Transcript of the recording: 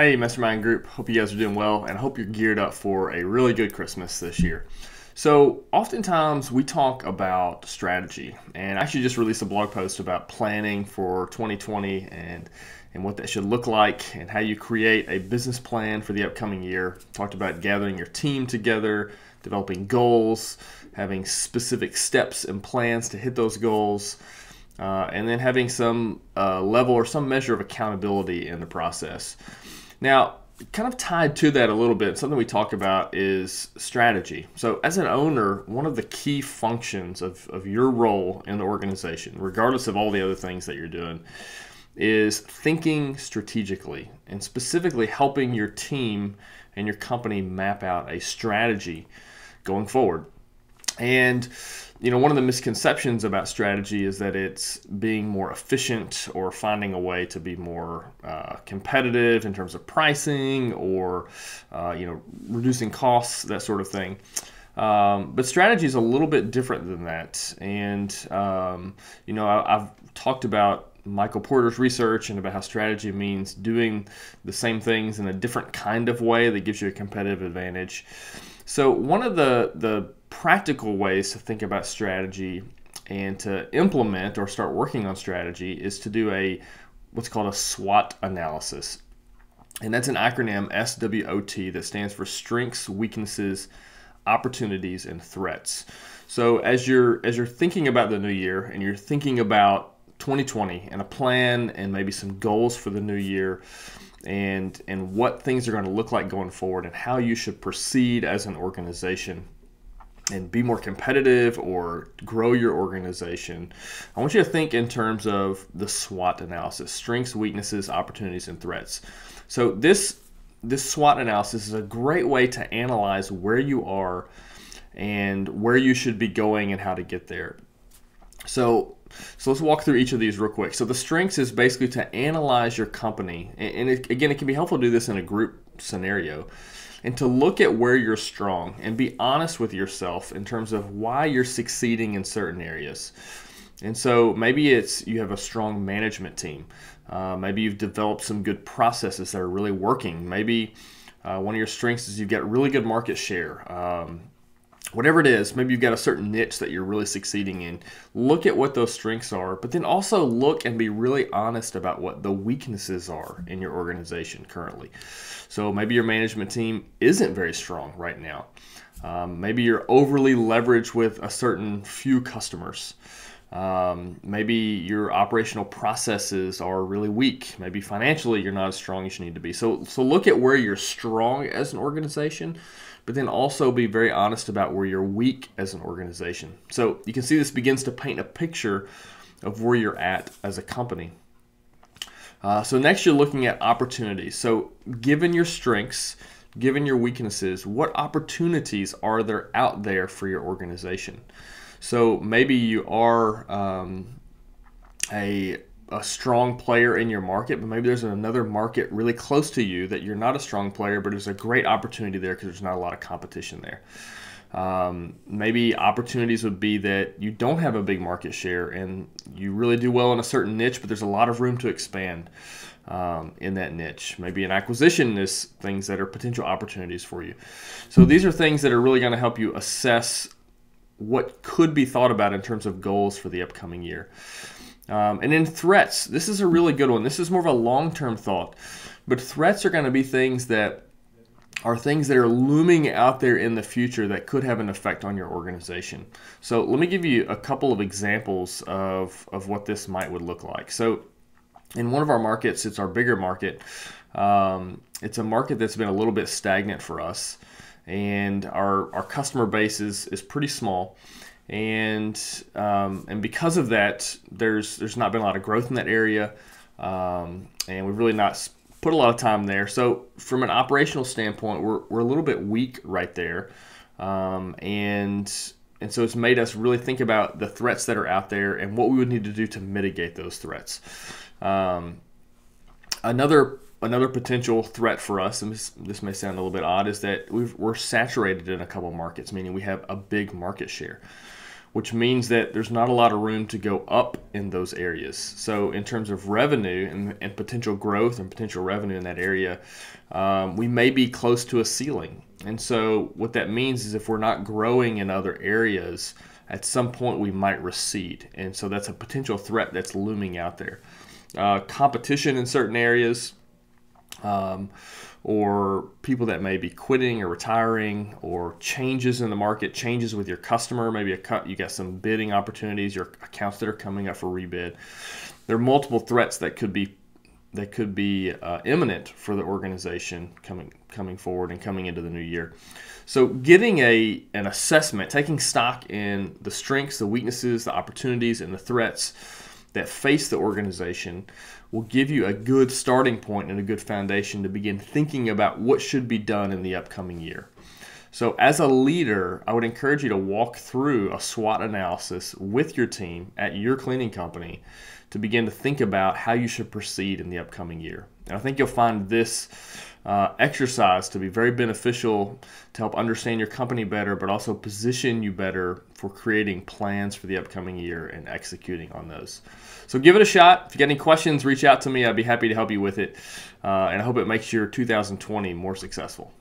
Hey, Mastermind Group. Hope you guys are doing well, and I hope you're geared up for a really good Christmas this year. So, oftentimes we talk about strategy, and I actually just released a blog post about planning for 2020 and and what that should look like, and how you create a business plan for the upcoming year. Talked about gathering your team together, developing goals, having specific steps and plans to hit those goals uh, and then having some uh, level or some measure of accountability in the process. Now, kind of tied to that a little bit, something we talk about is strategy. So, as an owner, one of the key functions of, of your role in the organization, regardless of all the other things that you're doing, is thinking strategically and specifically helping your team and your company map out a strategy going forward. And you know, one of the misconceptions about strategy is that it's being more efficient or finding a way to be more uh, competitive in terms of pricing or, uh, you know, reducing costs, that sort of thing. Um, but strategy is a little bit different than that. And, um, you know, I, I've talked about Michael Porter's research and about how strategy means doing the same things in a different kind of way that gives you a competitive advantage. So one of the the practical ways to think about strategy and to implement or start working on strategy is to do a what's called a SWOT analysis. And that's an acronym SWOT that stands for strengths, weaknesses, opportunities and threats. So as you're as you're thinking about the new year and you're thinking about 2020 and a plan and maybe some goals for the new year and and what things are going to look like going forward and how you should proceed as an organization and be more competitive or grow your organization, I want you to think in terms of the SWOT analysis strengths, weaknesses, opportunities, and threats. So, this, this SWOT analysis is a great way to analyze where you are and where you should be going and how to get there. So, so let's walk through each of these real quick. So the strengths is basically to analyze your company, and it, again, it can be helpful to do this in a group scenario and to look at where you're strong and be honest with yourself in terms of why you're succeeding in certain areas. And so maybe it's you have a strong management team. Uh, maybe you've developed some good processes that are really working. Maybe uh, one of your strengths is you've got really good market share. Um, whatever it is, maybe you've got a certain niche that you're really succeeding in. Look at what those strengths are, but then also look and be really honest about what the weaknesses are in your organization currently. So maybe your management team isn't very strong right now. Um, maybe you're overly leveraged with a certain few customers. Um, maybe your operational processes are really weak. Maybe financially you're not as strong as you need to be. So, so look at where you're strong as an organization, but then also be very honest about where you're weak as an organization. So you can see this begins to paint a picture of where you're at as a company. Uh, so next you're looking at opportunities. So given your strengths, given your weaknesses, what opportunities are there out there for your organization? So maybe you are um, a, a strong player in your market, but maybe there's another market really close to you that you're not a strong player, but there's a great opportunity there because there's not a lot of competition there. Um, maybe opportunities would be that you don't have a big market share and you really do well in a certain niche, but there's a lot of room to expand um, in that niche. Maybe an acquisition is things that are potential opportunities for you. So these are things that are really going to help you assess what could be thought about in terms of goals for the upcoming year. Um, and then threats, this is a really good one. This is more of a long term thought. But threats are going to be things that are things that are looming out there in the future that could have an effect on your organization. So let me give you a couple of examples of, of what this might would look like. So in one of our markets, it's our bigger market. Um, it's a market that's been a little bit stagnant for us and our, our customer base is, is pretty small. And, um, and because of that, there's, there's not been a lot of growth in that area. Um, and we've really not put a lot of time there. So from an operational standpoint, we're, we're a little bit weak right there. Um, and and so it's made us really think about the threats that are out there and what we would need to do to mitigate those threats. Um, another another potential threat for us, and this, this may sound a little bit odd, is that we are saturated in a couple markets, meaning we have a big market share. which means that there's not a lot of room to go up in those areas. So, in terms of revenue and, and potential growth and potential revenue in that area, um, we may be close to a ceiling. And so, what that means is if we're not growing in other areas, at some point we might recede. And so, that's a potential threat that's looming out there. Uh, competition in certain areas. Um, or people that may be quitting or retiring or changes in the market, changes with your customer, maybe a cut, you got some bidding opportunities, your accounts that are coming up for rebid. There are multiple threats that could be that could be uh, imminent for the organization coming coming forward and coming into the new year. So getting a an assessment, taking stock in the strengths, the weaknesses, the opportunities, and the threats that face the organization will give you a good starting point and a good foundation to begin thinking about what should be done in the upcoming year. So, as a leader, I would encourage you to walk through a SWOT analysis with your team at your cleaning company to begin to think about how you should proceed in the upcoming year. And I think you'll find this uh, exercise to be very beneficial to help understand your company better, but also position you better for creating plans for the upcoming year and executing on those. So give it a shot. If you got any questions, reach out to me. I'd be happy to help you with it. Uh, and I hope it makes your 2020 more successful.